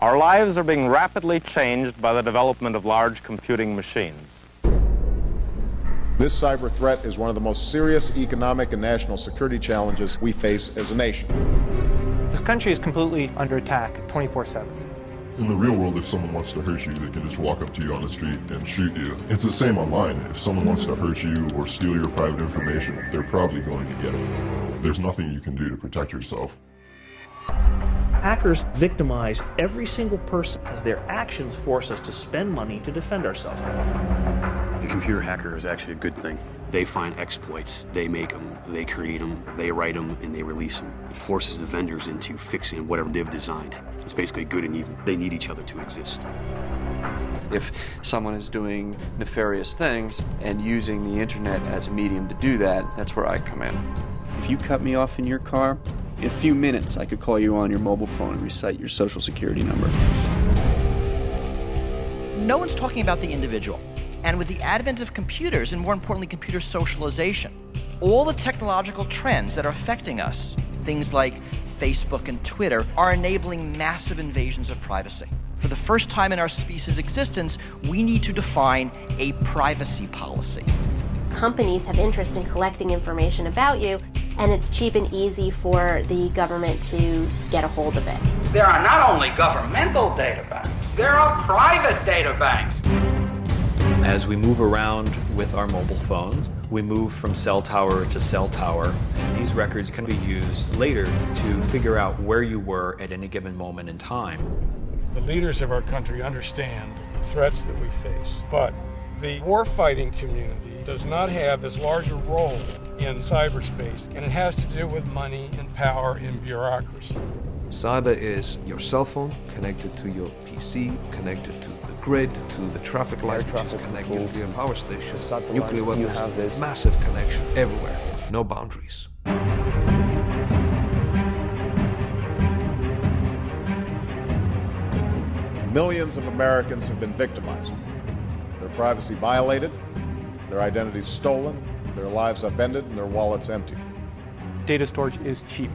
Our lives are being rapidly changed by the development of large computing machines. This cyber threat is one of the most serious economic and national security challenges we face as a nation. This country is completely under attack 24 7. In the real world, if someone wants to hurt you, they can just walk up to you on the street and shoot you. It's the same online. If someone wants to hurt you or steal your private information, they're probably going to get it. There's nothing you can do to protect yourself. Hackers victimize every single person as their actions force us to spend money to defend ourselves. The computer hacker is actually a good thing. They find exploits, they make them, they create them, they write them, and they release them. It forces the vendors into fixing whatever they've designed. It's basically good and evil. They need each other to exist. If someone is doing nefarious things and using the internet as a medium to do that, that's where I come in. If you cut me off in your car, in a few minutes I could call you on your mobile phone and recite your social security number. No one's talking about the individual. And with the advent of computers, and more importantly, computer socialization, all the technological trends that are affecting us, things like Facebook and Twitter, are enabling massive invasions of privacy. For the first time in our species' existence, we need to define a privacy policy. Companies have interest in collecting information about you, and it's cheap and easy for the government to get a hold of it. There are not only governmental data banks, there are private data banks. As we move around with our mobile phones, we move from cell tower to cell tower, and these records can be used later to figure out where you were at any given moment in time. The leaders of our country understand the threats that we face, but the warfighting community does not have as large a role in cyberspace, and it has to do with money and power and bureaucracy. Cyber is your cell phone connected to your PC, connected to the grid, to the traffic light, which is connected to your power station. Nuclear weapons, massive connection everywhere, no boundaries. Millions of Americans have been victimized, their privacy violated, their identities stolen, their lives upended, and their wallets empty. Data storage is cheap.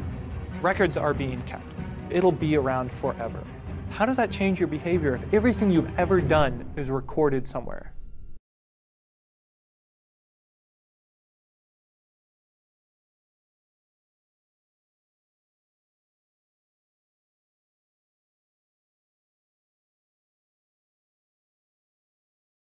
Records are being kept. It'll be around forever. How does that change your behavior if everything you've ever done is recorded somewhere?